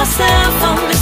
myself on the